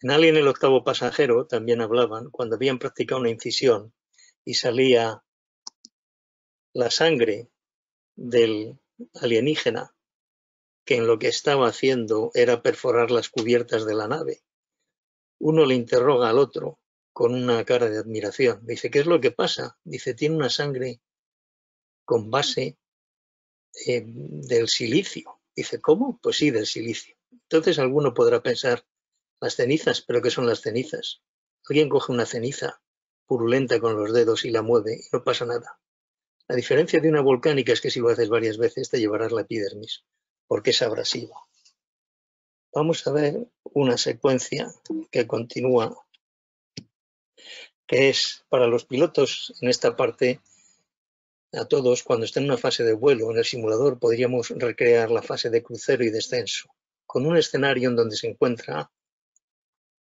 En Alien el octavo pasajero también hablaban cuando habían practicado una incisión y salía la sangre del alienígena que en lo que estaba haciendo era perforar las cubiertas de la nave. Uno le interroga al otro con una cara de admiración. Dice, ¿qué es lo que pasa? Dice, tiene una sangre con base eh, del silicio. Dice, ¿cómo? Pues sí, del silicio. Entonces alguno podrá pensar, las cenizas, pero ¿qué son las cenizas? Alguien coge una ceniza purulenta con los dedos y la mueve y no pasa nada. La diferencia de una volcánica es que si lo haces varias veces te llevarás la epidermis, porque es abrasiva. Vamos a ver una secuencia que continúa, que es para los pilotos en esta parte, a todos, cuando estén en una fase de vuelo en el simulador, podríamos recrear la fase de crucero y descenso, con un escenario en donde se encuentra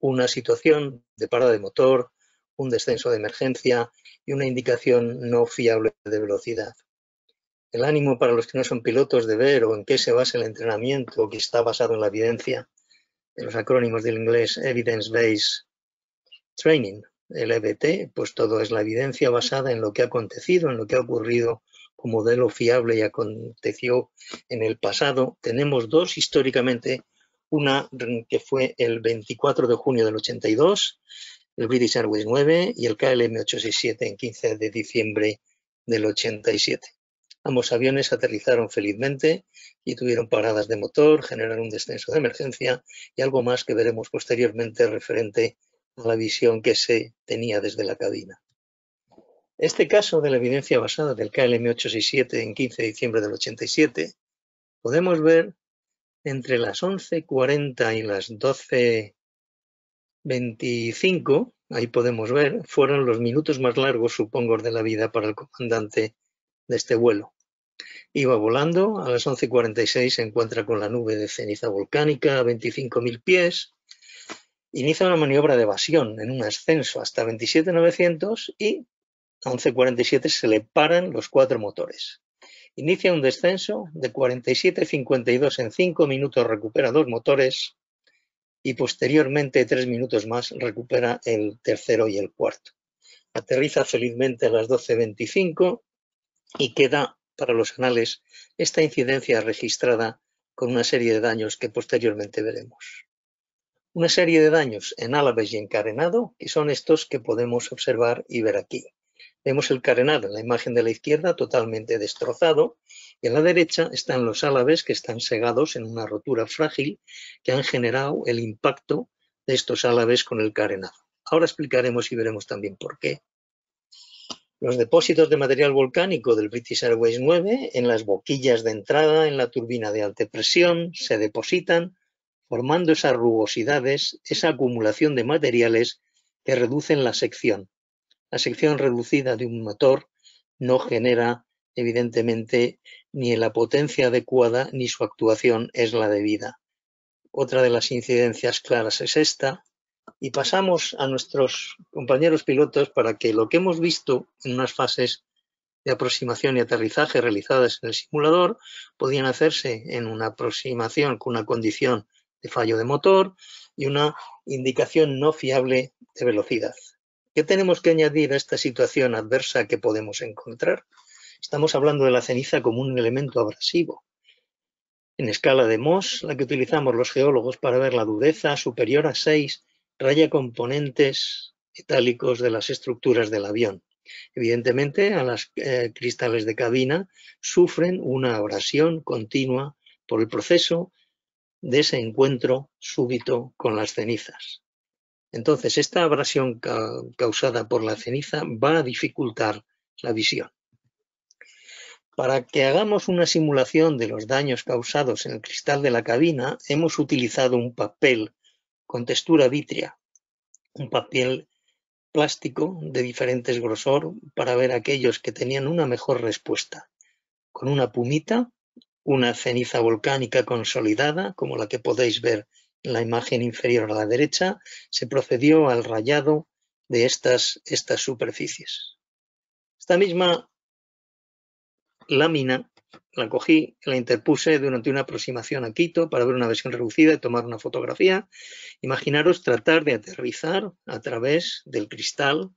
una situación de parada de motor, un descenso de emergencia y una indicación no fiable de velocidad. El ánimo para los que no son pilotos de ver o en qué se basa el entrenamiento que está basado en la evidencia, en los acrónimos del inglés Evidence Based Training, el EBT, pues todo es la evidencia basada en lo que ha acontecido, en lo que ha ocurrido como modelo fiable y aconteció en el pasado. Tenemos dos históricamente, una que fue el 24 de junio del 82 el British Airways 9 y el KLM 867 en 15 de diciembre del 87. Ambos aviones aterrizaron felizmente y tuvieron paradas de motor, generaron un descenso de emergencia y algo más que veremos posteriormente referente a la visión que se tenía desde la cabina. Este caso de la evidencia basada del KLM 867 en 15 de diciembre del 87 podemos ver entre las 11.40 y las 12 25, ahí podemos ver, fueron los minutos más largos, supongo, de la vida para el comandante de este vuelo. Iba volando, a las 11.46 se encuentra con la nube de ceniza volcánica a 25.000 pies, inicia una maniobra de evasión en un ascenso hasta 27.900 y a 11.47 se le paran los cuatro motores. Inicia un descenso de 47.52 en 5 minutos, recupera dos motores y posteriormente, tres minutos más, recupera el tercero y el cuarto. Aterriza felizmente a las 12.25 y queda para los anales esta incidencia registrada con una serie de daños que posteriormente veremos. Una serie de daños en álabes y encarenado, que son estos que podemos observar y ver aquí. Vemos el carenado en la imagen de la izquierda totalmente destrozado y a la derecha están los álabes que están segados en una rotura frágil que han generado el impacto de estos álabes con el carenado. Ahora explicaremos y veremos también por qué. Los depósitos de material volcánico del British Airways 9 en las boquillas de entrada en la turbina de alta presión se depositan formando esas rugosidades, esa acumulación de materiales que reducen la sección la sección reducida de un motor no genera, evidentemente, ni la potencia adecuada ni su actuación es la debida. Otra de las incidencias claras es esta. Y pasamos a nuestros compañeros pilotos para que lo que hemos visto en unas fases de aproximación y aterrizaje realizadas en el simulador podían hacerse en una aproximación con una condición de fallo de motor y una indicación no fiable de velocidad. ¿Qué tenemos que añadir a esta situación adversa que podemos encontrar? Estamos hablando de la ceniza como un elemento abrasivo. En escala de Mohs, la que utilizamos los geólogos para ver la dureza superior a 6, raya componentes metálicos de las estructuras del avión. Evidentemente, a las eh, cristales de cabina sufren una abrasión continua por el proceso de ese encuentro súbito con las cenizas. Entonces, esta abrasión causada por la ceniza va a dificultar la visión. Para que hagamos una simulación de los daños causados en el cristal de la cabina, hemos utilizado un papel con textura vítrea, un papel plástico de diferentes grosor para ver aquellos que tenían una mejor respuesta, con una pumita, una ceniza volcánica consolidada, como la que podéis ver la imagen inferior a la derecha, se procedió al rayado de estas, estas superficies. Esta misma lámina la cogí, la interpuse durante una aproximación a Quito para ver una versión reducida y tomar una fotografía. Imaginaros tratar de aterrizar a través del cristal,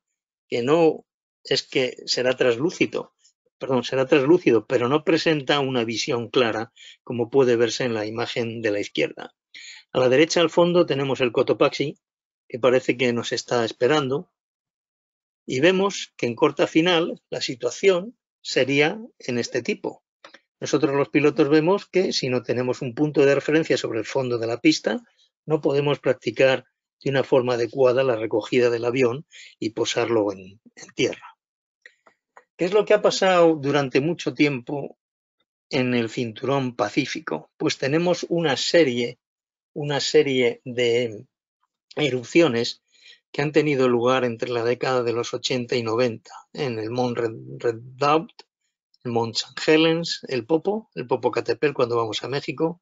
que no es que será translúcido, perdón, será translúcido, pero no presenta una visión clara como puede verse en la imagen de la izquierda. A la derecha al fondo tenemos el Cotopaxi, que parece que nos está esperando, y vemos que en corta final la situación sería en este tipo. Nosotros los pilotos vemos que si no tenemos un punto de referencia sobre el fondo de la pista, no podemos practicar de una forma adecuada la recogida del avión y posarlo en, tierra. ¿Qué es lo que ha pasado durante mucho tiempo en el cinturón pacífico? Pues tenemos una serie, una serie de erupciones que han tenido lugar entre la década de los 80 y 90 en el Mont Redoubt, el Mont St. Helens, el Popo, el Popocatépetl cuando vamos a México,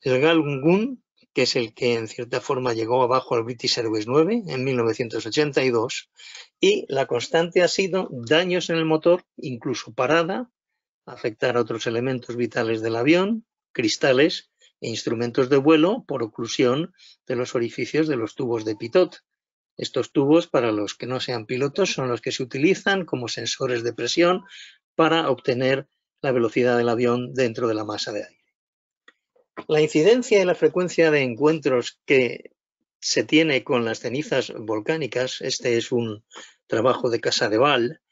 el Galgun, que es el que en cierta forma llegó abajo al British Airways 9 en 1982, y la constante ha sido daños en el motor, incluso parada, afectar a otros elementos vitales del avión, cristales e instrumentos de vuelo por oclusión de los orificios de los tubos de pitot, estos tubos, para los que no sean pilotos, son los que se utilizan como sensores de presión para obtener la velocidad del avión dentro de la masa de aire. La incidencia y la frecuencia de encuentros que se tiene con las cenizas volcánicas, este es un trabajo de Casa de Val,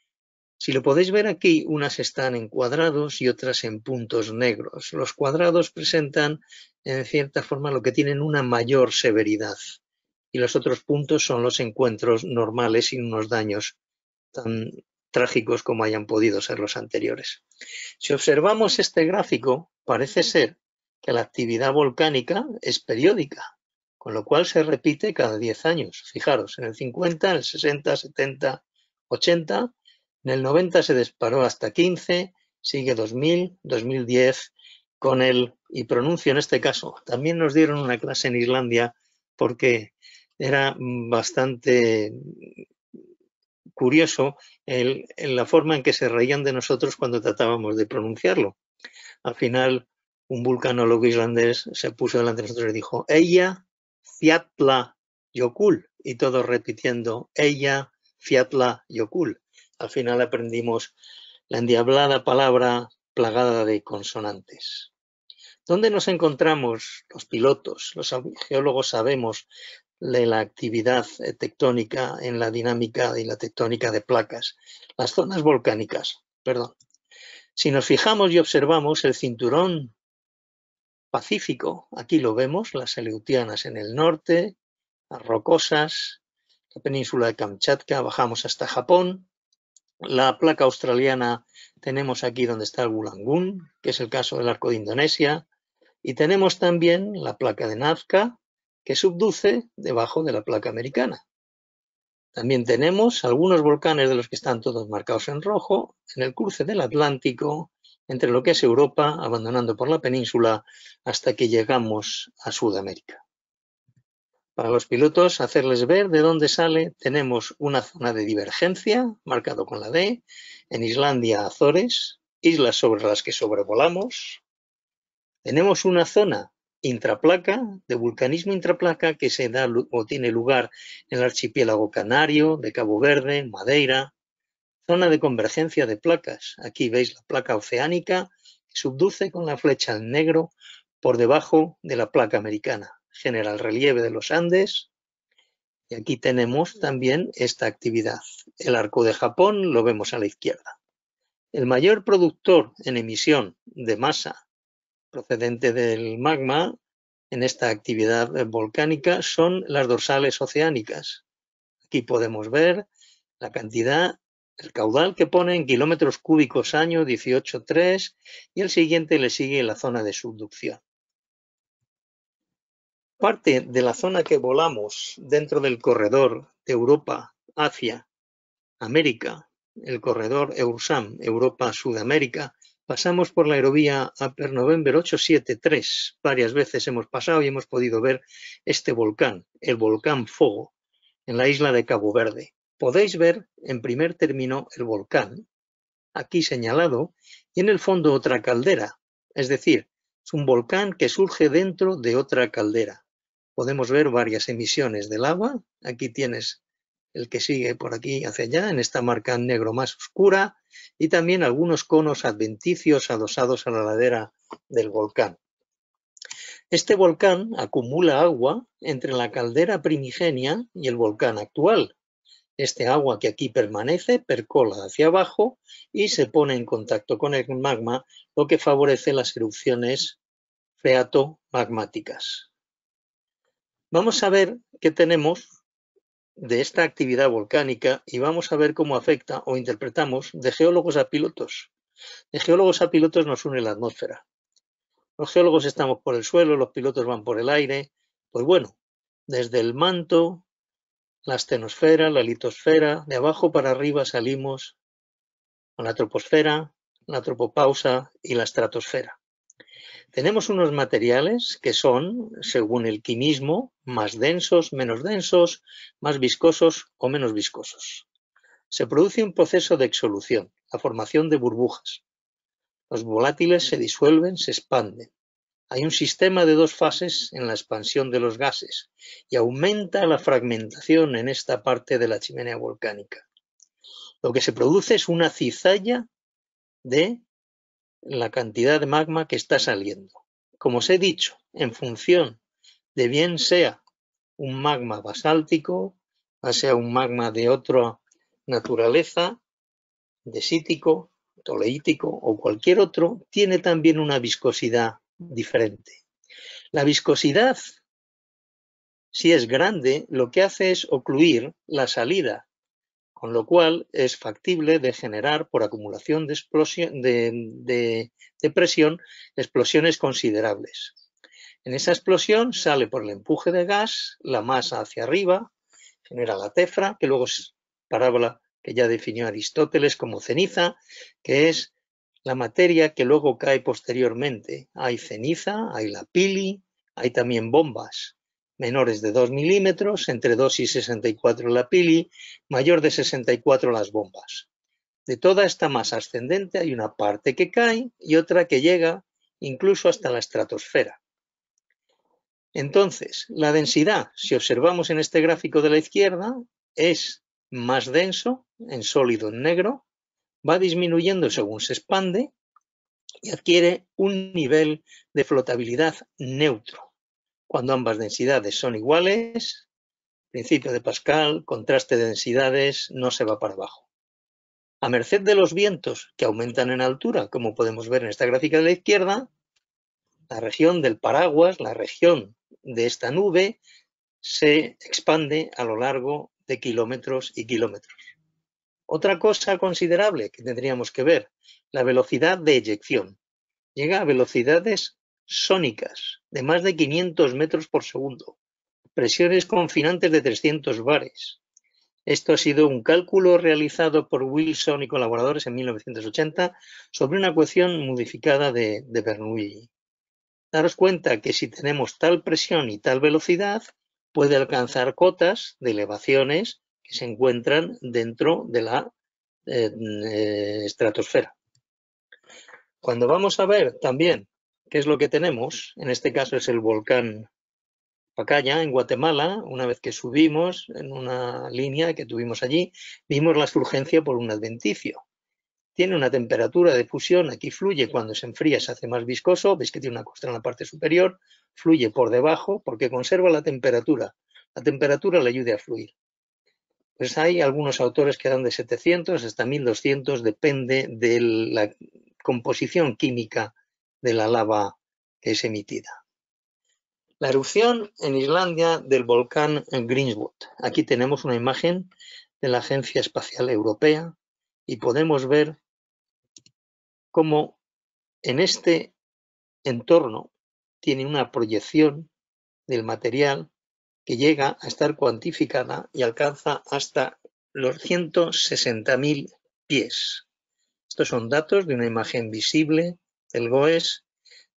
si lo podéis ver aquí, unas están en cuadrados y otras en puntos negros. Los cuadrados presentan, en cierta forma, lo que tienen una mayor severidad y los otros puntos son los encuentros normales sin unos daños tan trágicos como hayan podido ser los anteriores. Si observamos este gráfico, parece ser que la actividad volcánica es periódica, con lo cual se repite cada 10 años. Fijaros, en el 50, en el 60, 70, 80, en el 90 se disparó hasta 15, sigue 2000, 2010 con el, y pronuncio en este caso, también nos dieron una clase en Islandia porque era bastante curioso la forma en que se reían de nosotros cuando tratábamos de pronunciarlo. Al final, un vulcanólogo islandés se puso delante de nosotros y dijo, ella, fiatla, yokul, y todos repitiendo, ella, fiatla, yokul. Al final aprendimos la endiablada palabra plagada de consonantes. ¿Dónde nos encontramos los pilotos? Los geólogos sabemos de la actividad tectónica en la dinámica y la tectónica de placas. Las zonas volcánicas, perdón. Si nos fijamos y observamos el cinturón pacífico, aquí lo vemos, las aleutianas en el norte, las rocosas, la península de Kamchatka, bajamos hasta Japón, la placa australiana tenemos aquí donde está el Bulangún, que es el caso del arco de Indonesia, y tenemos también la placa de Nazca, que subduce debajo de la placa americana. También tenemos algunos volcanes de los que están todos marcados en rojo en el cruce del Atlántico entre lo que es Europa, abandonando por la península hasta que llegamos a Sudamérica. Para los pilotos, hacerles ver de dónde sale, tenemos una zona de divergencia, marcado con la D, en Islandia, Azores, islas sobre las que sobrevolamos. Tenemos una zona intraplaca, de vulcanismo intraplaca que se da o tiene lugar en el archipiélago canario, de Cabo Verde, Madeira, zona de convergencia de placas. Aquí veis la placa oceánica que subduce con la flecha en negro por debajo de la placa americana. Genera el relieve de los Andes. Y aquí tenemos también esta actividad. El arco de Japón lo vemos a la izquierda. El mayor productor en emisión de masa procedente del magma en esta actividad volcánica son las dorsales oceánicas. Aquí podemos ver la cantidad, el caudal que pone en kilómetros cúbicos año 18,3 y el siguiente le sigue la zona de subducción. Parte de la zona que volamos dentro del corredor de Europa hacia América, el corredor EURSAM, Europa-Sudamérica, Pasamos por la aerovía Upper November 873. Varias veces hemos pasado y hemos podido ver este volcán, el volcán Fogo, en la isla de Cabo Verde. Podéis ver en primer término el volcán aquí señalado, y en el fondo otra caldera, es decir, es un volcán que surge dentro de otra caldera. Podemos ver varias emisiones de lava, aquí tienes el que sigue por aquí hacia allá, en esta marca negro más oscura, y también algunos conos adventicios adosados a la ladera del volcán. Este volcán acumula agua entre la caldera primigenia y el volcán actual. Este agua que aquí permanece percola hacia abajo y se pone en contacto con el magma, lo que favorece las erupciones freato-magmáticas. Vamos a ver qué tenemos de esta actividad volcánica y vamos a ver cómo afecta o interpretamos de geólogos a pilotos. De geólogos a pilotos nos une la atmósfera. Los geólogos estamos por el suelo, los pilotos van por el aire. Pues bueno, desde el manto, la astenosfera, la litosfera, de abajo para arriba salimos con la troposfera, la tropopausa y la estratosfera. Tenemos unos materiales que son, según el quimismo, más densos, menos densos, más viscosos o menos viscosos. Se produce un proceso de exsolución, la formación de burbujas. Los volátiles se disuelven, se expanden. Hay un sistema de dos fases en la expansión de los gases y aumenta la fragmentación en esta parte de la chimenea volcánica. Lo que se produce es una cizalla de la cantidad de magma que está saliendo. Como os he dicho, en función de bien sea un magma basáltico, sea un magma de otra naturaleza, desítico, toleítico o cualquier otro, tiene también una viscosidad diferente. La viscosidad, si es grande, lo que hace es ocluir la salida con lo cual es factible de generar por acumulación de, explosión, de, presión explosiones considerables. En esa explosión sale por el empuje de gas la masa hacia arriba, genera la tefra, que luego es parábola que ya definió Aristóteles como ceniza, que es la materia que luego cae posteriormente. Hay ceniza, hay la pili, hay también bombas menores de 2 milímetros, entre 2 y 64 la pili, mayor de 64 las bombas. De toda esta masa ascendente hay una parte que cae y otra que llega incluso hasta la estratosfera. Entonces, la densidad, si observamos en este gráfico de la izquierda, es más denso, en sólido en negro, va disminuyendo según se expande y adquiere un nivel de flotabilidad neutro. Cuando ambas densidades son iguales, principio de Pascal, contraste de densidades, no se va para abajo. A merced de los vientos que aumentan en altura, como podemos ver en esta gráfica de la izquierda, la región del paraguas, la región de esta nube, se expande a lo largo de kilómetros y kilómetros. Otra cosa considerable que tendríamos que ver, la velocidad de eyección. Llega a velocidades sónicas de más de 500 metros por segundo, presiones confinantes de 300 bares. Esto ha sido un cálculo realizado por Wilson y colaboradores en 1980 sobre una ecuación modificada de, Bernoulli. Daros cuenta que si tenemos tal presión y tal velocidad, puede alcanzar cotas de elevaciones que se encuentran dentro de la eh, eh, estratosfera. Cuando vamos a ver también ¿Qué es lo que tenemos? En este caso es el volcán Pacaya, en Guatemala. Una vez que subimos en una línea que tuvimos allí, vimos la surgencia por un adventicio. Tiene una temperatura de fusión, aquí fluye, cuando se enfría se hace más viscoso, veis que tiene una costra en la parte superior, fluye por debajo porque conserva la temperatura. La temperatura le ayuda a fluir. Pues hay algunos autores que dan de 700 hasta 1200, depende de la composición química de la lava que es emitida. La erupción en Islandia del volcán Greenswood. Aquí tenemos una imagen de la Agencia Espacial Europea y podemos ver cómo en este entorno tiene una proyección del material que llega a estar cuantificada y alcanza hasta los 160.000 pies. Estos son datos de una imagen visible el GOES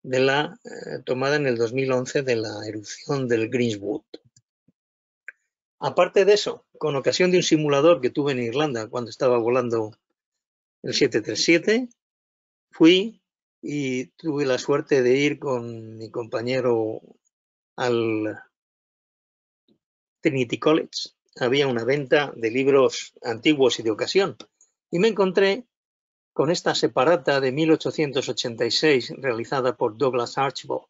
de la eh, tomada en el 2011 de la erupción del Greenswood. Aparte de eso, con ocasión de un simulador que tuve en Irlanda cuando estaba volando el 737, fui y tuve la suerte de ir con mi compañero al Trinity College. Había una venta de libros antiguos y de ocasión. Y me encontré con esta separata de 1886 realizada por Douglas Archibald.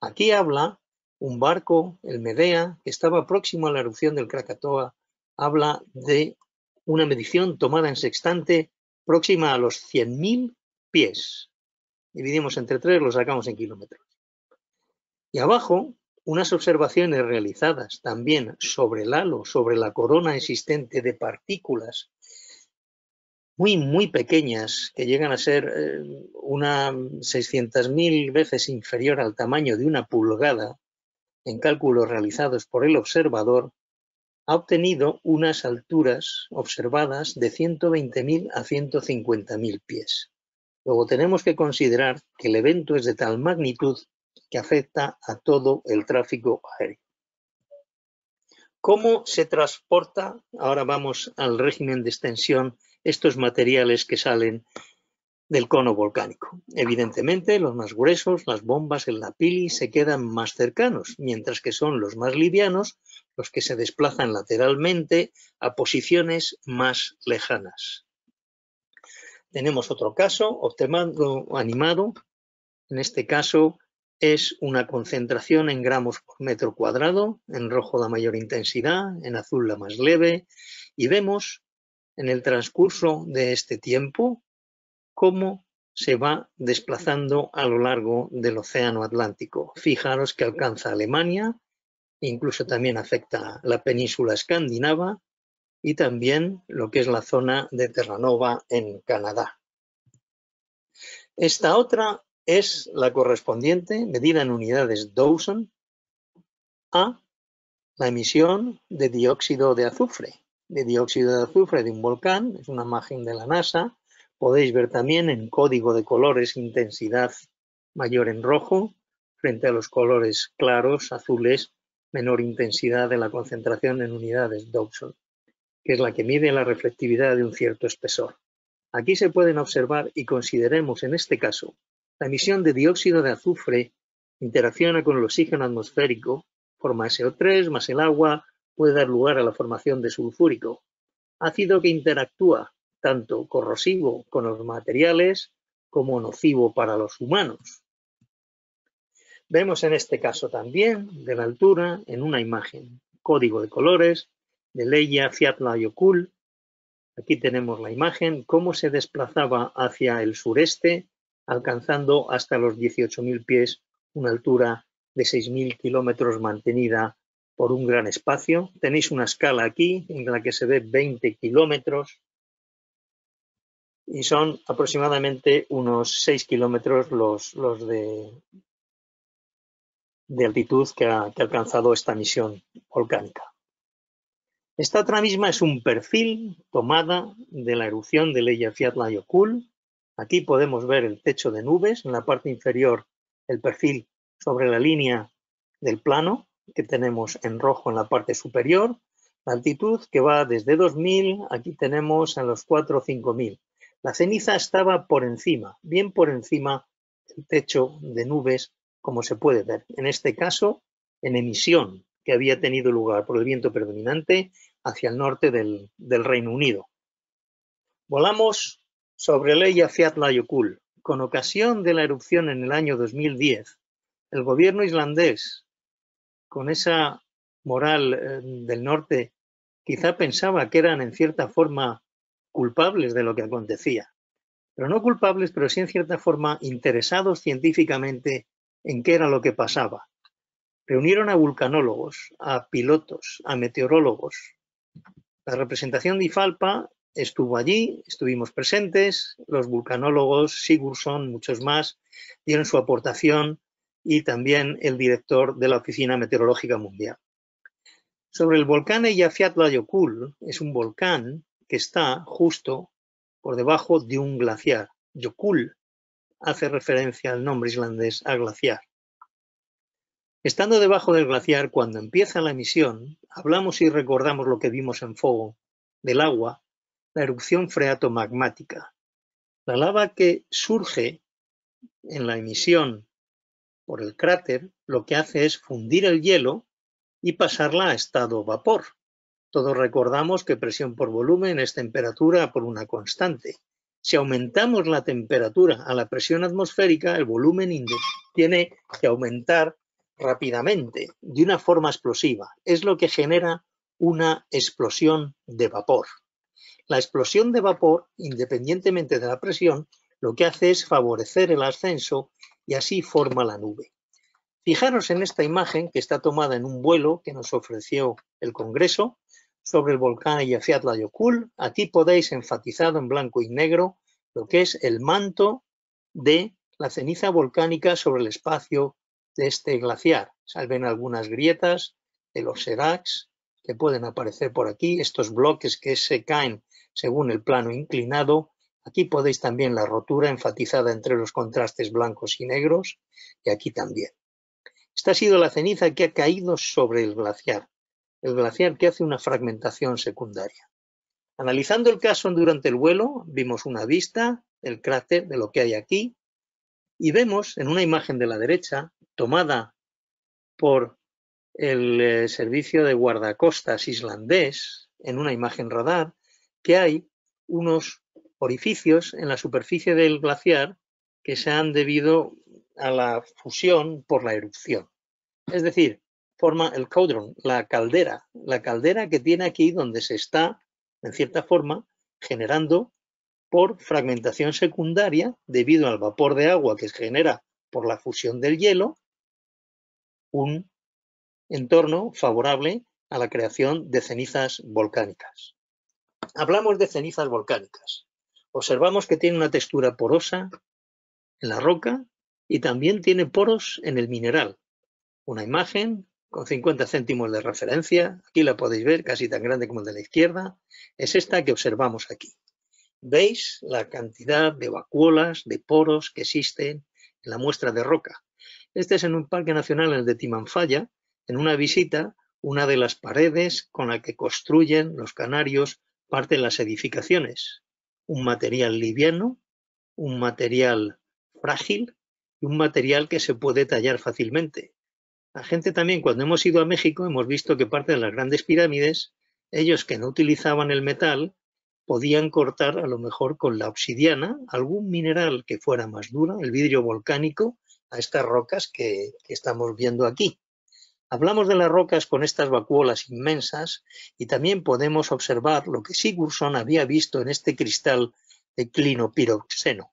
Aquí habla un barco, el Medea, que estaba próximo a la erupción del Krakatoa, habla de una medición tomada en sextante próxima a los 100.000 pies. Dividimos entre tres, lo sacamos en kilómetros. Y abajo, unas observaciones realizadas también sobre el halo, sobre la corona existente de partículas muy, muy pequeñas, que llegan a ser eh, una 600.000 veces inferior al tamaño de una pulgada, en cálculos realizados por el observador, ha obtenido unas alturas observadas de 120.000 a 150.000 pies. Luego tenemos que considerar que el evento es de tal magnitud que afecta a todo el tráfico aéreo. ¿Cómo se transporta? Ahora vamos al régimen de extensión, estos materiales que salen del cono volcánico. Evidentemente, los más gruesos, las bombas, el lapili, se quedan más cercanos, mientras que son los más livianos los que se desplazan lateralmente a posiciones más lejanas. Tenemos otro caso, obtemado animado. En este caso es una concentración en gramos por metro cuadrado, en rojo la mayor intensidad, en azul la más leve, y vemos en el transcurso de este tiempo cómo se va desplazando a lo largo del Océano Atlántico. Fijaros que alcanza Alemania, incluso también afecta la península escandinava y también lo que es la zona de Terranova en Canadá. Esta otra es la correspondiente, medida en unidades Dawson, a la emisión de dióxido de azufre. De dióxido de azufre de un volcán, es una imagen de la NASA. Podéis ver también en código de colores intensidad mayor en rojo, frente a los colores claros, azules, menor intensidad de la concentración en unidades Dawson, que es la que mide la reflectividad de un cierto espesor. Aquí se pueden observar y consideremos en este caso la emisión de dióxido de azufre interacciona con el oxígeno atmosférico, forma SO3 más el agua puede dar lugar a la formación de sulfúrico, ácido que interactúa tanto corrosivo con los materiales como nocivo para los humanos. Vemos en este caso también de la altura en una imagen, código de colores de Leia Fiatla Yokul. Aquí tenemos la imagen, cómo se desplazaba hacia el sureste, alcanzando hasta los 18.000 pies, una altura de 6.000 kilómetros mantenida por un gran espacio. Tenéis una escala aquí en la que se ve 20 kilómetros y son aproximadamente unos 6 kilómetros los, de altitud que ha, alcanzado esta misión volcánica. Esta otra misma es un perfil tomada de la erupción de Eyjafjallajökull. Aquí podemos ver el techo de nubes, en la parte inferior el perfil sobre la línea del plano que tenemos en rojo en la parte superior, la altitud que va desde 2000, aquí tenemos en los 4 o 5000. La ceniza estaba por encima, bien por encima del techo de nubes como se puede ver, en este caso en emisión que había tenido lugar por el viento predominante hacia el norte del, Reino Unido. Volamos sobre Leia Fiat Layokul. Con ocasión de la erupción en el año 2010, el gobierno islandés, con esa moral eh, del norte, quizá pensaba que eran en cierta forma culpables de lo que acontecía. Pero no culpables, pero sí en cierta forma interesados científicamente en qué era lo que pasaba. Reunieron a vulcanólogos, a pilotos, a meteorólogos. La representación de IFALPA estuvo allí, estuvimos presentes, los vulcanólogos, Sigurdsson, muchos más, dieron su aportación y también el director de la Oficina Meteorológica Mundial. Sobre el volcán Eyjafjallajökull, es un volcán que está justo por debajo de un glaciar. Jökull hace referencia al nombre islandés a glaciar. Estando debajo del glaciar, cuando empieza la emisión, hablamos y recordamos lo que vimos en fuego del agua, la erupción freatomagmática. La lava que surge en la emisión por el cráter lo que hace es fundir el hielo y pasarla a estado vapor. Todos recordamos que presión por volumen es temperatura por una constante. Si aumentamos la temperatura a la presión atmosférica, el volumen tiene que aumentar rápidamente, de una forma explosiva. Es lo que genera una explosión de vapor. La explosión de vapor, independientemente de la presión, lo que hace es favorecer el ascenso y así forma la nube. Fijaros en esta imagen que está tomada en un vuelo que nos ofreció el Congreso sobre el volcán Eyjafjallajökull. Aquí podéis enfatizado en blanco y negro lo que es el manto de la ceniza volcánica sobre el espacio de este glaciar. Salven algunas grietas de los seracs que pueden aparecer por aquí, estos bloques que se caen según el plano inclinado. Aquí podéis también la rotura enfatizada entre los contrastes blancos y negros y aquí también. Esta ha sido la ceniza que ha caído sobre el glaciar, el glaciar que hace una fragmentación secundaria. Analizando el caso durante el vuelo, vimos una vista del cráter, de lo que hay aquí, y vemos en una imagen de la derecha, tomada por el eh, servicio de guardacostas islandés, en una imagen radar, que hay unos orificios en la superficie del glaciar que se han debido a la fusión por la erupción. Es decir, forma el caudron, la caldera, la caldera que tiene aquí donde se está, en cierta forma, generando por fragmentación secundaria debido al vapor de agua que se genera por la fusión del hielo, un entorno favorable a la creación de cenizas volcánicas. Hablamos de cenizas volcánicas. Observamos que tiene una textura porosa en la roca y también tiene poros en el mineral. Una imagen con 50 céntimos de referencia, aquí la podéis ver, casi tan grande como de la izquierda, es esta que observamos aquí. Veis la cantidad de vacuolas, de poros que existen en la muestra de roca. Este es en un parque nacional, el de Timanfaya, en una visita, una de las paredes con la que construyen los canarios parte de las edificaciones. Un material liviano, un material frágil y un material que se puede tallar fácilmente. La gente también, cuando hemos ido a México, hemos visto que parte de las grandes pirámides, ellos que no utilizaban el metal, podían cortar a lo mejor con la obsidiana algún mineral que fuera más duro, el vidrio volcánico, a estas rocas que, que estamos viendo aquí. Hablamos de las rocas con estas vacuolas inmensas y también podemos observar lo que Sigurdsson había visto en este cristal de clinopiroxeno.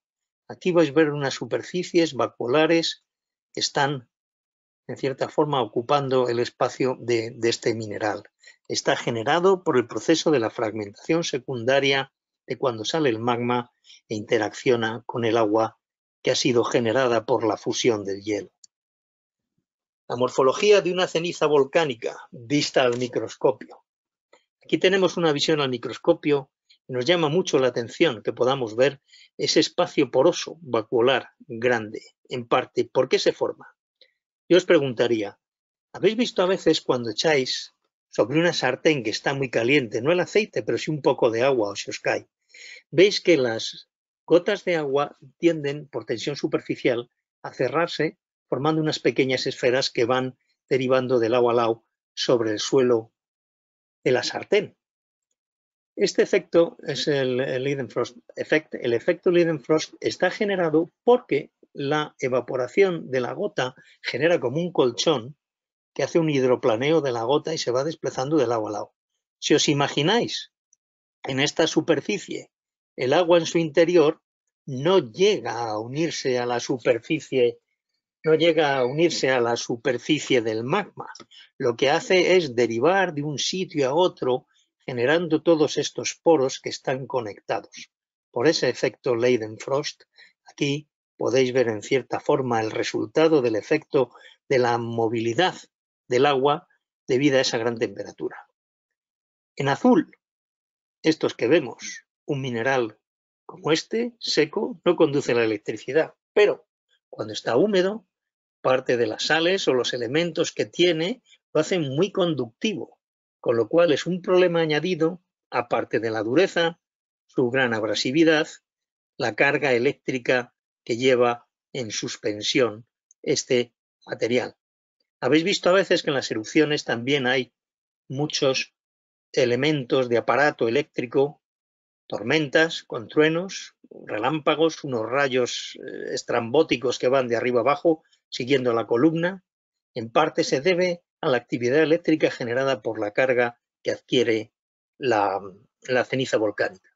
Aquí vais a ver unas superficies vacuolares que están, en cierta forma, ocupando el espacio de, de este mineral. Está generado por el proceso de la fragmentación secundaria de cuando sale el magma e interacciona con el agua que ha sido generada por la fusión del hielo. La morfología de una ceniza volcánica vista al microscopio. Aquí tenemos una visión al microscopio y nos llama mucho la atención que podamos ver ese espacio poroso, vacuolar, grande, en parte. ¿Por qué se forma? Yo os preguntaría, ¿habéis visto a veces cuando echáis sobre una sartén que está muy caliente, no el aceite, pero sí un poco de agua o se os cae? Veis que las gotas de agua tienden, por tensión superficial, a cerrarse formando unas pequeñas esferas que van derivando del agua al agua sobre el suelo de la sartén. Este efecto es el, Leidenfrost effect. El efecto Leidenfrost está generado porque la evaporación de la gota genera como un colchón que hace un hidroplaneo de la gota y se va desplazando del agua al agua. Si os imagináis en esta superficie el agua en su interior no llega a unirse a la superficie no llega a unirse a la superficie del magma. Lo que hace es derivar de un sitio a otro, generando todos estos poros que están conectados. Por ese efecto Leidenfrost, aquí podéis ver en cierta forma el resultado del efecto de la movilidad del agua debido a esa gran temperatura. En azul, estos que vemos, un mineral como este, seco, no conduce la electricidad, pero cuando está húmedo, parte de las sales o los elementos que tiene lo hacen muy conductivo, con lo cual es un problema añadido, aparte de la dureza, su gran abrasividad, la carga eléctrica que lleva en suspensión este material. Habéis visto a veces que en las erupciones también hay muchos elementos de aparato eléctrico, tormentas con truenos, relámpagos, unos rayos eh, estrambóticos que van de arriba abajo siguiendo la columna. En parte se debe a la actividad eléctrica generada por la carga que adquiere la, ceniza volcánica.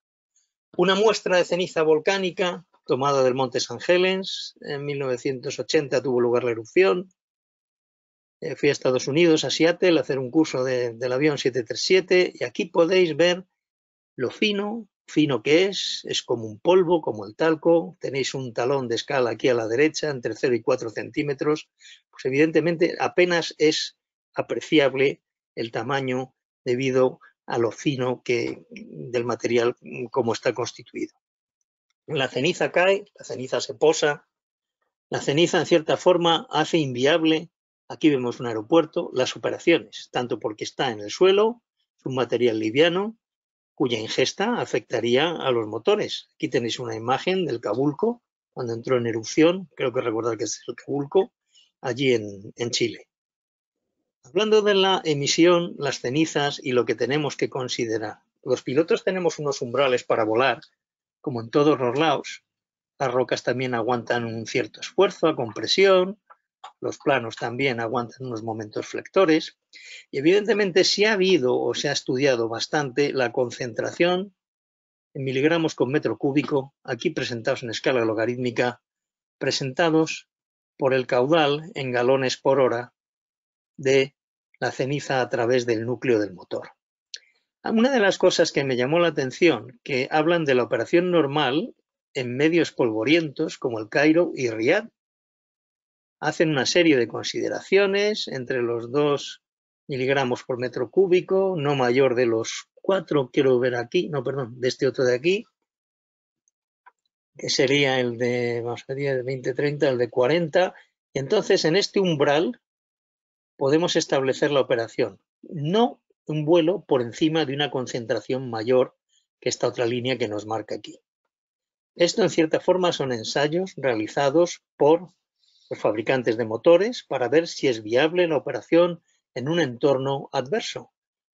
Una muestra de ceniza volcánica tomada del Monte San Helens. En 1980 tuvo lugar la erupción. Eh, fui a Estados Unidos, a Seattle, a hacer un curso del avión 737 y aquí podéis ver lo fino, fino que es, es como un polvo, como el talco. Tenéis un talón de escala aquí a la derecha, entre 0 y 4 centímetros. Pues evidentemente apenas es apreciable el tamaño debido a lo fino que, del material como está constituido. La ceniza cae, la ceniza se posa, la ceniza en cierta forma hace inviable, aquí vemos un aeropuerto, las operaciones, tanto porque está en el suelo, es un material liviano, cuya ingesta afectaría a los motores. Aquí tenéis una imagen del Cabulco, cuando entró en erupción, creo que recordar que es el Cabulco, allí en, en Chile. Hablando de la emisión, las cenizas y lo que tenemos que considerar. Los pilotos tenemos unos umbrales para volar, como en todos los lados. Las rocas también aguantan un cierto esfuerzo a compresión, los planos también aguantan unos momentos flectores y evidentemente si ha habido o se ha estudiado bastante la concentración en miligramos con metro cúbico, aquí presentados en escala logarítmica, presentados por el caudal en galones por hora de la ceniza a través del núcleo del motor. Una de las cosas que me llamó la atención, que hablan de la operación normal en medios polvorientos como el Cairo y Riyadh. Hacen una serie de consideraciones entre los 2 miligramos por metro cúbico, no mayor de los 4, quiero ver aquí, no, perdón, de este otro de aquí, que sería el de, vamos a decir, el 20-30, el de 40. Y entonces en este umbral podemos establecer la operación. No un vuelo por encima de una concentración mayor que esta otra línea que nos marca aquí. Esto en cierta forma son ensayos realizados por los fabricantes de motores para ver si es viable la operación en un entorno adverso.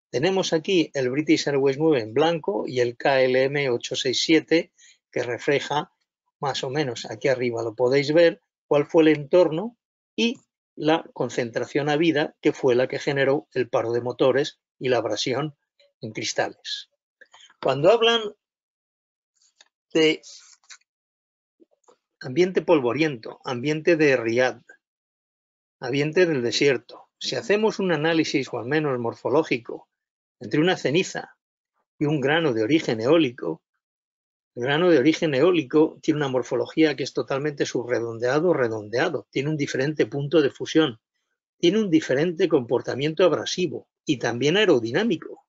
Tenemos aquí el British Airways 9 en blanco y el KLM 867 que refleja más o menos aquí arriba lo podéis ver cuál fue el entorno y la concentración a vida, que fue la que generó el paro de motores y la abrasión en cristales. Cuando hablan de ambiente polvoriento, ambiente de Riad, ambiente del desierto, si hacemos un análisis o al menos morfológico entre una ceniza y un grano de origen eólico, el grano de origen eólico tiene una morfología que es totalmente subredondeado o redondeado, tiene un diferente punto de fusión, tiene un diferente comportamiento abrasivo y también aerodinámico.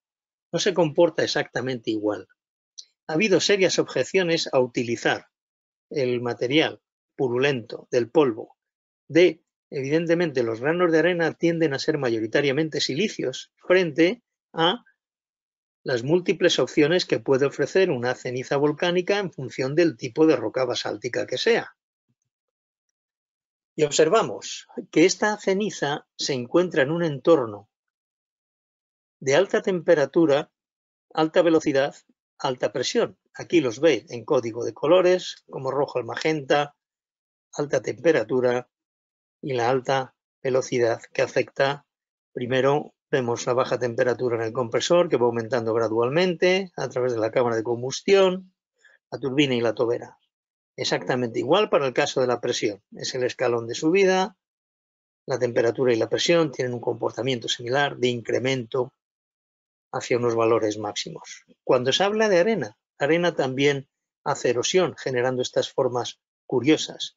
No se comporta exactamente igual. Ha habido serias objeciones a utilizar el material purulento del polvo de, evidentemente, los granos de arena tienden a ser mayoritariamente silicios frente a las múltiples opciones que puede ofrecer una ceniza volcánica en función del tipo de roca basáltica que sea. Y observamos que esta ceniza se encuentra en un entorno de alta temperatura, alta velocidad, alta presión. Aquí los veis en código de colores, como rojo al magenta, alta temperatura y la alta velocidad que afecta primero Vemos la baja temperatura en el compresor que va aumentando gradualmente a través de la cámara de combustión, la turbina y la tobera. Exactamente igual para el caso de la presión. Es el escalón de subida, la temperatura y la presión tienen un comportamiento similar de incremento hacia unos valores máximos. Cuando se habla de arena, arena también hace erosión, generando estas formas curiosas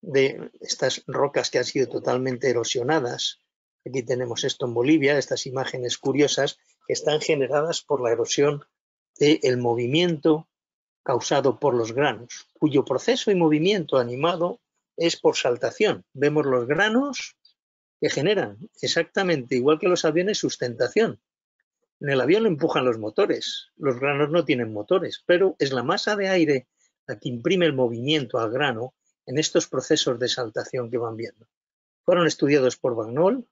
de estas rocas que han sido totalmente erosionadas Aquí tenemos esto en Bolivia, estas imágenes curiosas que están generadas por la erosión del movimiento causado por los granos, cuyo proceso y movimiento animado es por saltación. Vemos los granos que generan exactamente igual que los aviones sustentación. En el avión empujan los motores, los granos no tienen motores, pero es la masa de aire la que imprime el movimiento al grano en estos procesos de exaltación que van viendo. Fueron estudiados por Bagnol,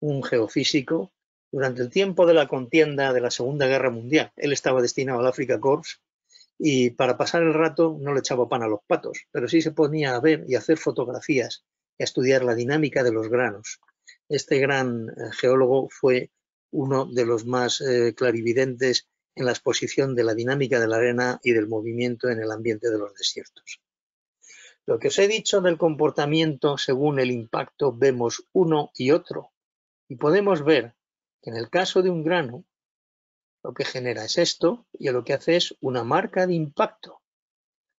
un geofísico, durante el tiempo de la contienda de la Segunda Guerra Mundial. Él estaba destinado al Africa Corps y para pasar el rato no le echaba pan a los patos, pero sí se ponía a ver y hacer fotografías y a estudiar la dinámica de los granos. Este gran eh, geólogo fue uno de los más eh, clarividentes en la exposición de la dinámica de la arena y del movimiento en el ambiente de los desiertos. Lo que os he dicho del comportamiento según el impacto vemos uno y otro y podemos ver que en el caso de un grano lo que genera es esto y lo que hace es una marca de impacto.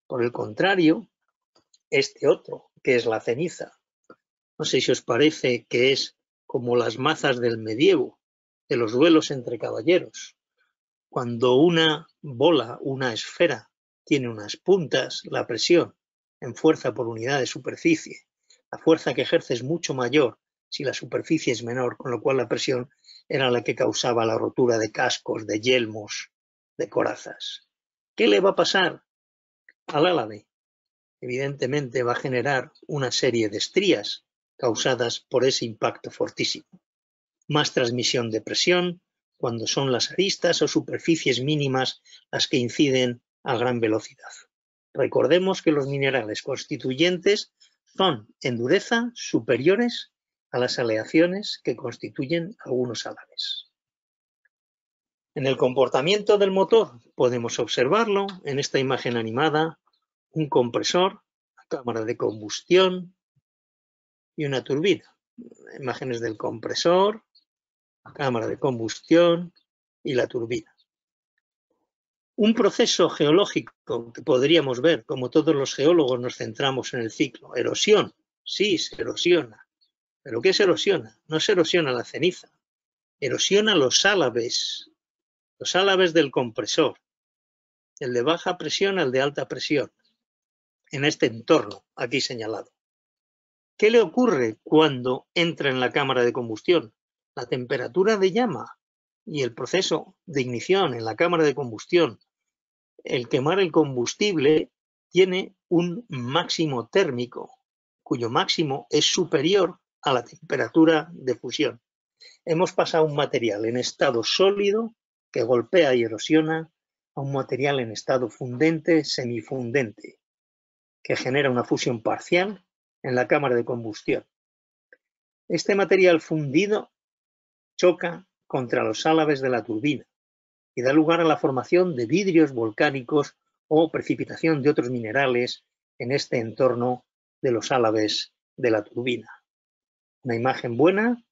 Por el contrario, este otro, que es la ceniza, no sé si os parece que es como las mazas del medievo, de los duelos entre caballeros. Cuando una bola, una esfera, tiene unas puntas, la presión en fuerza por unidad de superficie, la fuerza que ejerce es mucho mayor si la superficie es menor, con lo cual la presión era la que causaba la rotura de cascos, de yelmos, de corazas. ¿Qué le va a pasar al álave? Evidentemente va a generar una serie de estrías causadas por ese impacto fortísimo. Más transmisión de presión cuando son las aristas o superficies mínimas las que inciden a gran velocidad. Recordemos que los minerales constituyentes son en dureza superiores a las aleaciones que constituyen algunos álabes. En el comportamiento del motor podemos observarlo en esta imagen animada, un compresor, una cámara de combustión y una turbina. Imágenes del compresor, cámara de combustión y la turbina. Un proceso geológico que podríamos ver, como todos los geólogos nos centramos en el ciclo, erosión, sí, se erosiona, ¿Pero qué se erosiona? No se erosiona la ceniza, erosiona los álabes, los álabes del compresor, el de baja presión al de alta presión, en este entorno aquí señalado. ¿Qué le ocurre cuando entra en la cámara de combustión? La temperatura de llama y el proceso de ignición en la cámara de combustión, el quemar el combustible tiene un máximo térmico, cuyo máximo es superior a la temperatura de fusión. Hemos pasado un material en estado sólido que golpea y erosiona a un material en estado fundente, semifundente, que genera una fusión parcial en la cámara de combustión. Este material fundido choca contra los álabes de la turbina y da lugar a la formación de vidrios volcánicos o precipitación de otros minerales en este entorno de los álabes de la turbina. Una imagen buena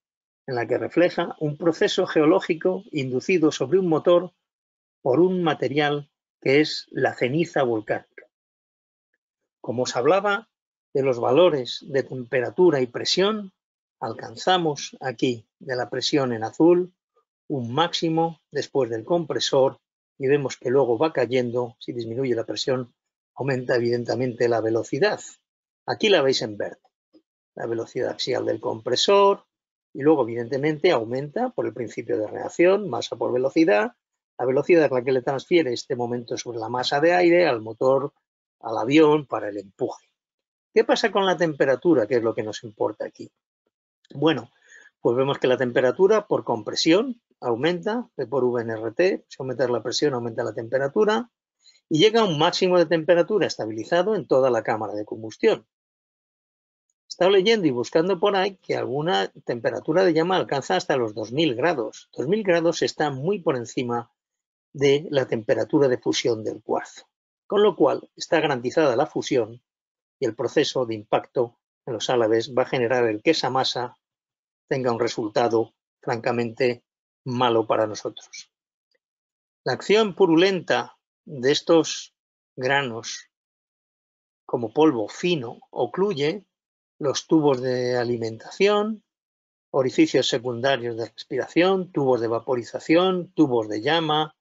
en la que refleja un proceso geológico inducido sobre un motor por un material que es la ceniza volcánica. Como os hablaba de los valores de temperatura y presión, alcanzamos aquí de la presión en azul un máximo después del compresor y vemos que luego va cayendo, si disminuye la presión, aumenta evidentemente la velocidad. Aquí la veis en verde la velocidad axial del compresor y luego evidentemente aumenta por el principio de reacción, masa por velocidad. La velocidad es la que le transfiere este momento sobre la masa de aire al motor, al avión para el empuje. ¿Qué pasa con la temperatura? ¿Qué es lo que nos importa aquí? Bueno, pues vemos que la temperatura por compresión aumenta, P por V en RT, si aumenta la presión aumenta la temperatura y llega a un máximo de temperatura estabilizado en toda la cámara de combustión estado leyendo y buscando por ahí que alguna temperatura de llama alcanza hasta los 2000 grados. 2000 grados está muy por encima de la temperatura de fusión del cuarzo, con lo cual está garantizada la fusión y el proceso de impacto en los álabes va a generar el que esa masa tenga un resultado francamente malo para nosotros. La acción purulenta de estos granos como polvo fino ocluye los tubos de alimentación, orificios secundarios de respiración, tubos de vaporización, tubos de llama,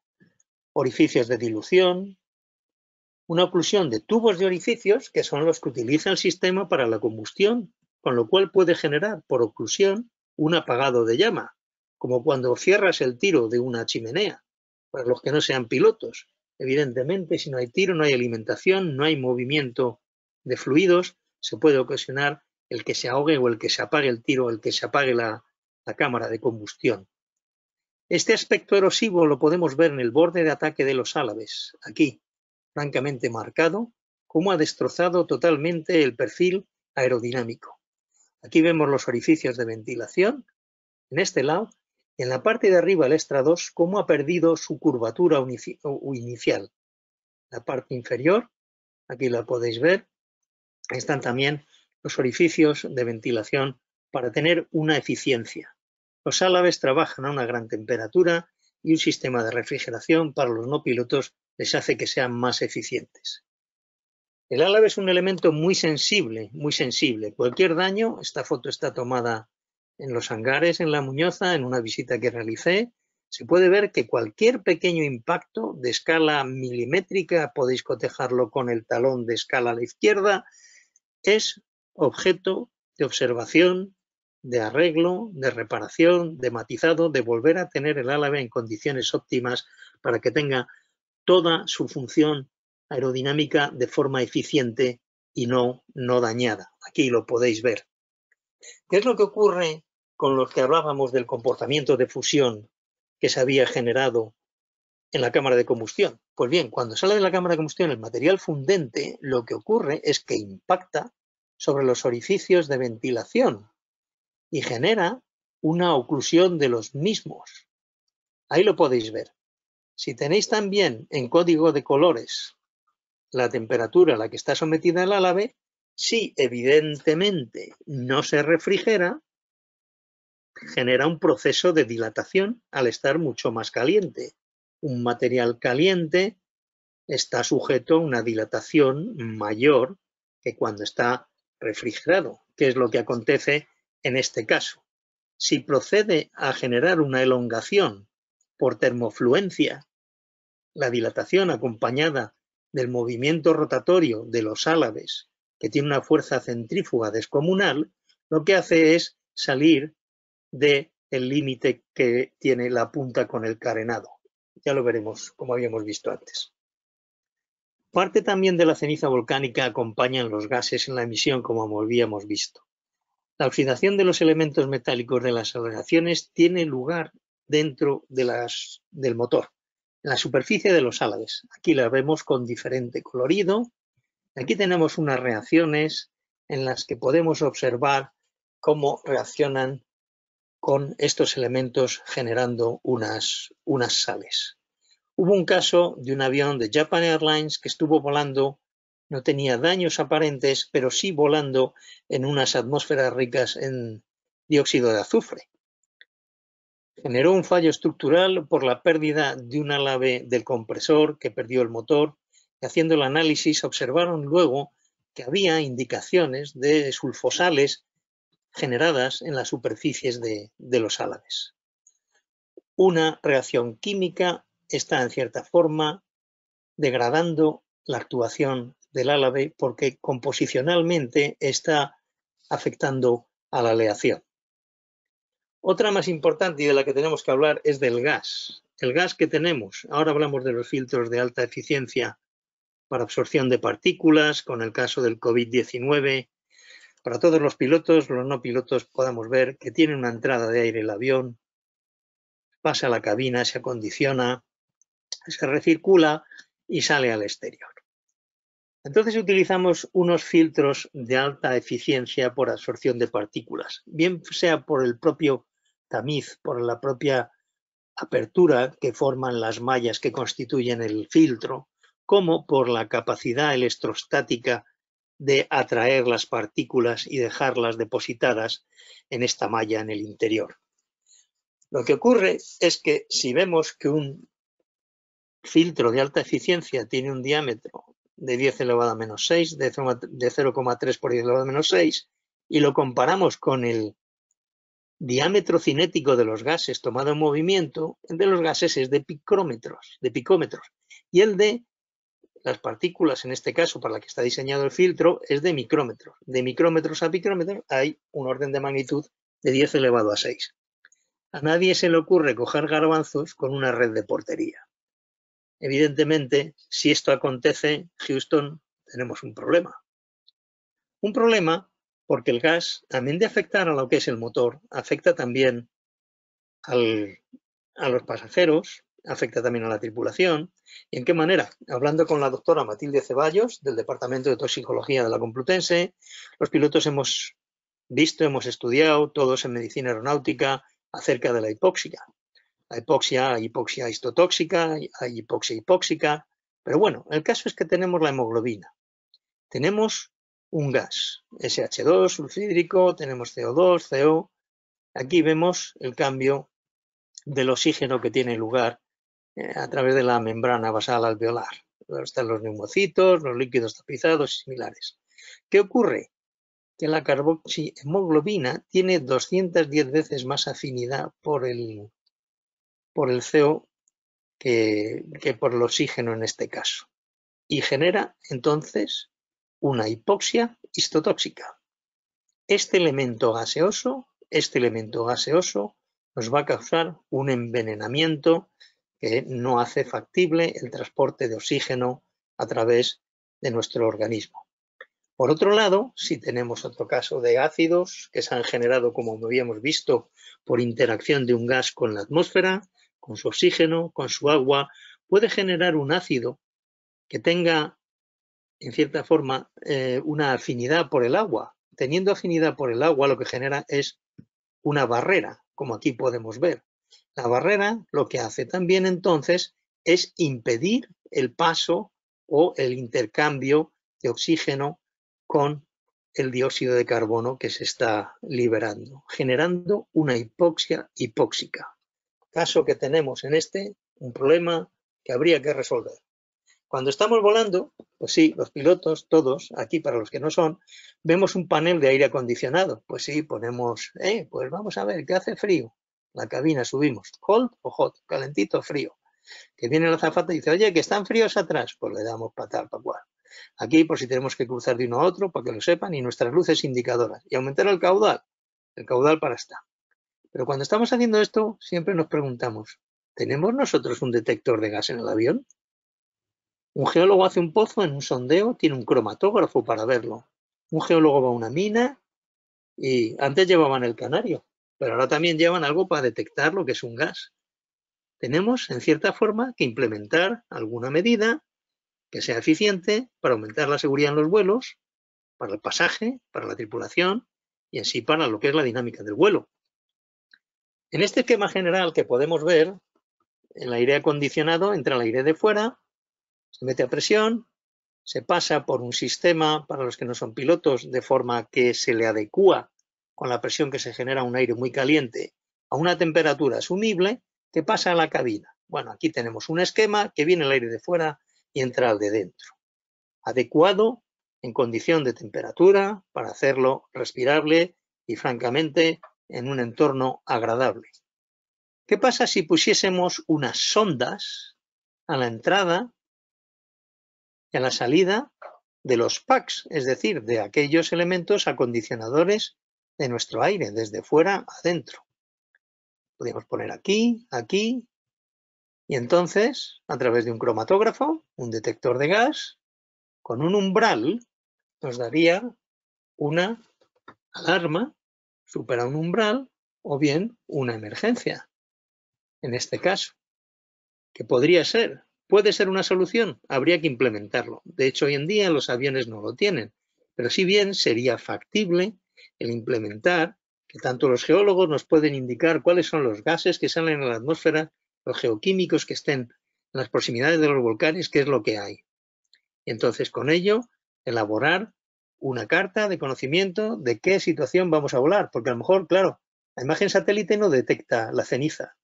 orificios de dilución, una oclusión de tubos de orificios que son los que utiliza el sistema para la combustión, con lo cual puede generar por oclusión un apagado de llama, como cuando cierras el tiro de una chimenea, para los que no sean pilotos. Evidentemente, si no hay tiro, no hay alimentación, no hay movimiento de fluidos, se puede ocasionar el que se ahogue o el que se apague el tiro, el que se apague la, cámara de combustión. Este aspecto erosivo lo podemos ver en el borde de ataque de los álabes, aquí, francamente marcado, cómo ha destrozado totalmente el perfil aerodinámico. Aquí vemos los orificios de ventilación, en este lado, y en la parte de arriba el extra 2, cómo ha perdido su curvatura inicial. La parte inferior, aquí la podéis ver, están también los orificios de ventilación para tener una eficiencia. Los álabes trabajan a una gran temperatura y un sistema de refrigeración para los no pilotos les hace que sean más eficientes. El álabe es un elemento muy sensible, muy sensible. Cualquier daño, esta foto está tomada en los hangares en La Muñoza, en una visita que realicé, se puede ver que cualquier pequeño impacto de escala milimétrica, podéis cotejarlo con el talón de escala a la izquierda, es objeto de observación, de arreglo, de reparación, de matizado, de volver a tener el álabe en condiciones óptimas para que tenga toda su función aerodinámica de forma eficiente y no, no dañada. Aquí lo podéis ver. ¿Qué es lo que ocurre con los que hablábamos del comportamiento de fusión que se había generado en la cámara de combustión? Pues bien, cuando sale de la cámara de combustión el material fundente, lo que ocurre es que impacta sobre los orificios de ventilación y genera una oclusión de los mismos. Ahí lo podéis ver. Si tenéis también en código de colores la temperatura a la que está sometida el álave, si evidentemente no se refrigera, genera un proceso de dilatación al estar mucho más caliente. Un material caliente está sujeto a una dilatación mayor que cuando está refrigerado, que es lo que acontece en este caso. Si procede a generar una elongación por termofluencia, la dilatación acompañada del movimiento rotatorio de los álabes, que tiene una fuerza centrífuga descomunal, lo que hace es salir del límite que tiene la punta con el carenado. Ya lo veremos, como habíamos visto antes. Parte también de la ceniza volcánica acompañan los gases en la emisión, como habíamos visto. La oxidación de los elementos metálicos de las aleaciones tiene lugar dentro de las, del motor, la superficie de los álabes. Aquí la vemos con diferente colorido. Aquí tenemos unas reacciones en las que podemos observar cómo reaccionan con estos elementos generando unas, unas sales. Hubo un caso de un avión de Japan Airlines que estuvo volando, no tenía daños aparentes, pero sí volando en unas atmósferas ricas en dióxido de azufre. Generó un fallo estructural por la pérdida de un alave del compresor que perdió el motor y haciendo el análisis observaron luego que había indicaciones de sulfosales generadas en las superficies de, de los álabes. Una reacción química está en cierta forma degradando la actuación del álave porque composicionalmente está afectando a la aleación. Otra más importante y de la que tenemos que hablar es del gas. El gas que tenemos, ahora hablamos de los filtros de alta eficiencia para absorción de partículas, con el caso del COVID-19. Para todos los pilotos, los no pilotos, podamos ver que tiene una entrada de aire el avión, pasa a la cabina, se acondiciona, se recircula y sale al exterior. Entonces utilizamos unos filtros de alta eficiencia por absorción de partículas, bien sea por el propio tamiz, por la propia apertura que forman las mallas que constituyen el filtro, como por la capacidad electrostática de atraer las partículas y dejarlas depositadas en esta malla en el interior. Lo que ocurre es que si vemos que un filtro de alta eficiencia tiene un diámetro de 10 elevado a menos 6, de 0,3 por 10 elevado a menos 6, y lo comparamos con el diámetro cinético de los gases tomado en movimiento, el de los gases es de picómetros, de picómetros, y el de las partículas, en este caso para la que está diseñado el filtro, es de micrómetros. De micrómetros a picómetros hay un orden de magnitud de 10 elevado a 6. A nadie se le ocurre coger garbanzos con una red de portería. Evidentemente, si esto acontece, Houston, tenemos un problema. Un problema porque el gas, también de afectar a lo que es el motor, afecta también a los pasajeros, afecta también a la tripulación. ¿Y en qué manera? Hablando con la doctora Matilde Ceballos, del Departamento de Toxicología de la Complutense, los pilotos hemos visto, hemos estudiado, todos en medicina aeronáutica, acerca de la hipoxia. La hipoxia, hipoxia histotóxica, hay hipoxia hipóxica, pero bueno, el caso es que tenemos la hemoglobina. Tenemos un gas, SH2 sulfídrico, tenemos CO2, CO. Aquí vemos el cambio del oxígeno que tiene lugar eh, a través de la membrana basal alveolar. Están los neumocitos, los líquidos tapizados y similares. ¿Qué ocurre? Que la carboxihemoglobina tiene 210 veces más afinidad por el, por el CO que, que por el oxígeno en este caso. Y genera entonces una hipoxia histotóxica. Este elemento gaseoso, este elemento gaseoso nos va a causar un envenenamiento que no hace factible el transporte de oxígeno a través de nuestro organismo. Por otro lado, si tenemos otro caso de ácidos que se han generado, como habíamos visto, por interacción de un gas con la atmósfera, con su oxígeno, con su agua, puede generar un ácido que tenga en cierta forma, eh, una afinidad por el agua. Teniendo afinidad por el agua, lo que genera es una barrera, como aquí podemos ver. La barrera lo que hace también entonces es impedir el paso o el intercambio de oxígeno con el dióxido de carbono que se está liberando, generando una hipoxia hipóxica. Caso que tenemos en este, un problema que habría que resolver. Cuando estamos volando, pues sí, los pilotos, todos, aquí para los que no son, vemos un panel de aire acondicionado. Pues sí, ponemos, eh, pues vamos a ver, ¿qué hace frío? La cabina subimos, cold o hot, calentito frío. Que viene la azafata y dice, oye, que están fríos atrás, pues le damos patar, para cual. Aquí, por si tenemos que cruzar de uno a otro, para que lo sepan, y nuestras luces indicadoras. Y aumentar el caudal, el caudal para estar. Pero cuando estamos haciendo esto, siempre nos preguntamos, ¿tenemos nosotros un detector de gas en el avión? Un geólogo hace un pozo en un sondeo, tiene un cromatógrafo para verlo. Un geólogo va a una mina y antes llevaban el canario, pero ahora también llevan algo para detectar lo que es un gas. Tenemos, en cierta forma, que implementar alguna medida que sea eficiente para aumentar la seguridad en los vuelos, para el pasaje, para la tripulación y así para lo que es la dinámica del vuelo. En este esquema general que podemos ver, el aire acondicionado entra el aire de fuera, se mete a presión, se pasa por un sistema, para los que no son pilotos, de forma que se le adecua con la presión que se genera un aire muy caliente a una temperatura asumible que pasa a la cabina. Bueno, aquí tenemos un esquema que viene el aire de fuera y entra al de dentro. Adecuado en condición de temperatura para hacerlo respirable y francamente en un entorno agradable. ¿Qué pasa si pusiésemos unas sondas a la entrada y a la salida de los packs, es decir, de aquellos elementos acondicionadores de nuestro aire, desde fuera adentro. Podríamos poner aquí, aquí, y entonces, a través de un cromatógrafo, un detector de gas, con un umbral, nos daría una alarma, supera un umbral, o bien una emergencia, en este caso, que podría ser ¿Puede ser una solución? Habría que implementarlo. De hecho, hoy en día los aviones no lo tienen, pero si bien sería factible el implementar que tanto los geólogos nos pueden indicar cuáles son los gases que salen a la atmósfera, los geoquímicos que estén en las proximidades de los volcanes, qué es lo que hay. Y entonces con ello elaborar una carta de conocimiento de qué situación vamos a volar, porque a lo mejor, claro, la imagen satélite no detecta la ceniza,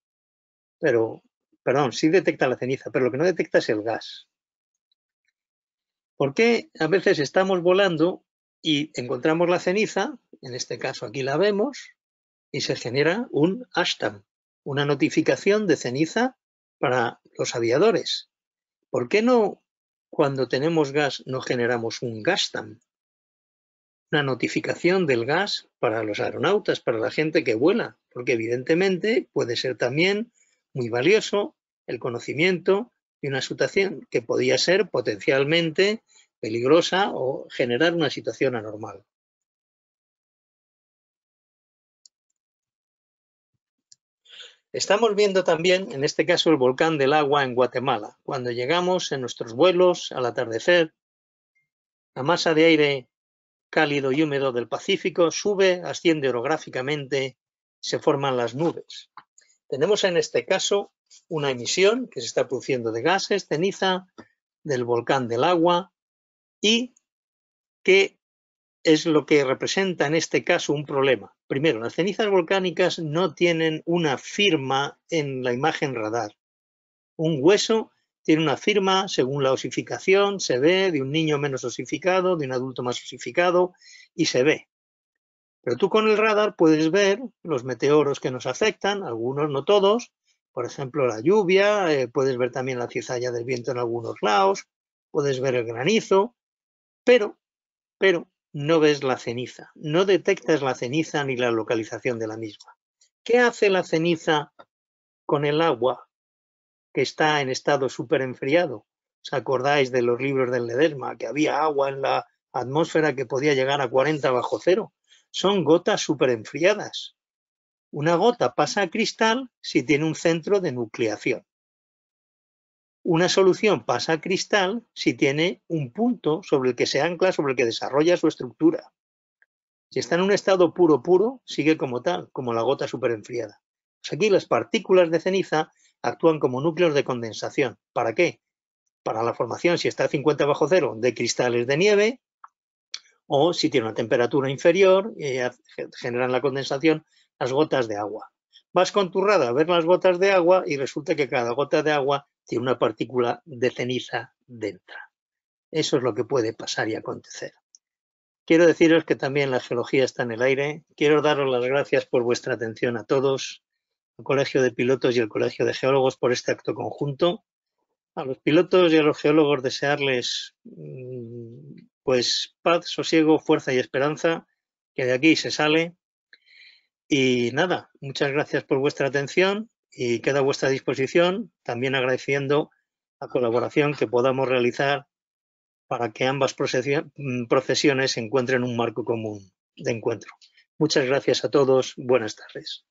pero Perdón, sí detecta la ceniza, pero lo que no detecta es el gas. ¿Por qué a veces estamos volando y encontramos la ceniza? En este caso aquí la vemos y se genera un ashtam, una notificación de ceniza para los aviadores. ¿Por qué no cuando tenemos gas no generamos un gastam? Una notificación del gas para los aeronautas, para la gente que vuela, porque evidentemente puede ser también muy valioso el conocimiento y una situación que podía ser potencialmente peligrosa o generar una situación anormal. Estamos viendo también, en este caso, el volcán del agua en Guatemala. Cuando llegamos en nuestros vuelos al atardecer, la masa de aire cálido y húmedo del Pacífico sube, asciende orográficamente, se forman las nubes. Tenemos en este caso una emisión que se está produciendo de gases, ceniza, del volcán del agua y que es lo que representa en este caso un problema. Primero, las cenizas volcánicas no tienen una firma en la imagen radar. Un hueso tiene una firma según la osificación, se ve de un niño menos osificado, de un adulto más osificado y se ve. Pero tú con el radar puedes ver los meteoros que nos afectan, algunos, no todos, por ejemplo la lluvia, eh, puedes ver también la cizalla del viento en algunos lados, puedes ver el granizo, pero, pero no ves la ceniza, no detectas la ceniza ni la localización de la misma. ¿Qué hace la ceniza con el agua que está en estado súper enfriado? ¿Os acordáis de los libros del Ledesma, que había agua en la atmósfera que podía llegar a 40 bajo cero? Son gotas súper enfriadas. Una gota pasa a cristal si tiene un centro de nucleación. Una solución pasa a cristal si tiene un punto sobre el que se ancla, sobre el que desarrolla su estructura. Si está en un estado puro puro, sigue como tal, como la gota superenfriada. Pues aquí las partículas de ceniza actúan como núcleos de condensación. ¿Para qué? Para la formación, si está a 50 bajo cero, de cristales de nieve, o si tiene una temperatura inferior, eh, generan la condensación las gotas de agua. Vas con tu radar a ver las gotas de agua y resulta que cada gota de agua tiene una partícula de ceniza dentro. Eso es lo que puede pasar y acontecer. Quiero deciros que también la geología está en el aire. Quiero daros las gracias por vuestra atención a todos, al Colegio de Pilotos y al Colegio de Geólogos por este acto conjunto. A los pilotos y a los geólogos desearles mm, pues paz, sosiego, fuerza y esperanza, que de aquí se sale. Y nada, muchas gracias por vuestra atención y queda a vuestra disposición, también agradeciendo la colaboración que podamos realizar para que ambas profesiones encuentren un marco común de encuentro. Muchas gracias a todos. Buenas tardes.